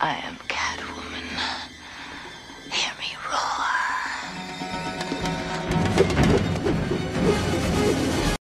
I am